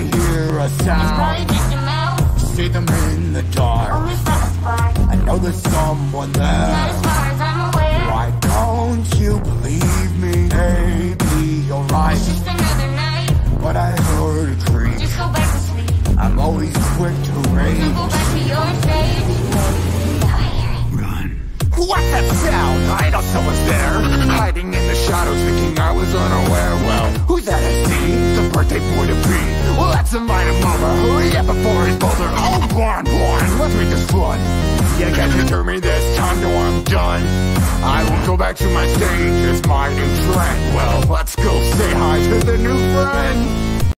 a sound. See them in the dark. I know there's someone there. Why don't you believe me? Maybe you're right, but I heard a creak. I'm always quick to rage. I hear. Run. What's that sound? I know someone's there. Can't deter me this time, no, I'm done. I will go back to my stage It's my new friend. Well, let's go say hi to the new friend.